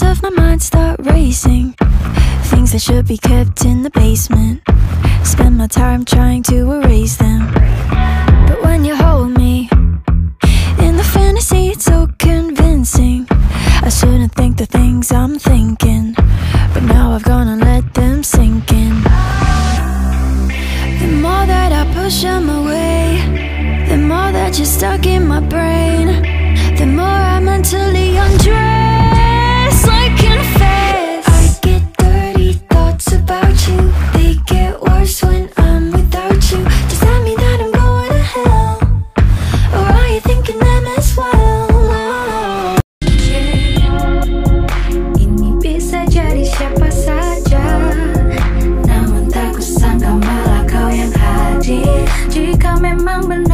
of my mind start racing. Things that should be kept in the basement. Spend my time trying to erase them. But when you hold me in the fantasy, it's so convincing. I shouldn't think the things I'm thinking, but now I've gone and let them sink in. The more that I push them away, the more that you're stuck in my brain, the more I mentally. Jika memang benar